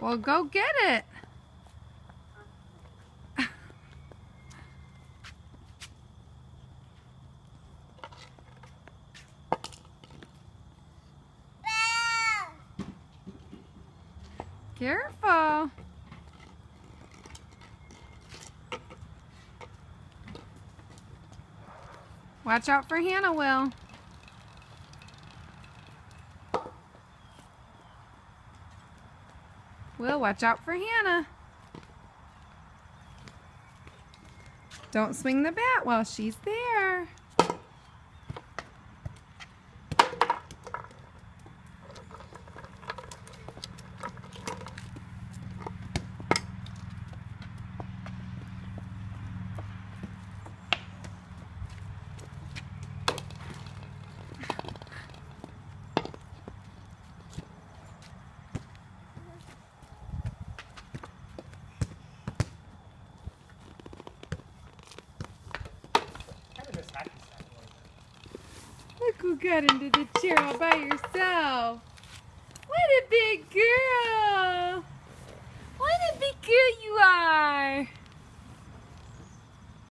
Well, go get it. Careful. Watch out for Hannah, Will. Will, watch out for Hannah. Don't swing the bat while she's there. Who got into the chair all by yourself.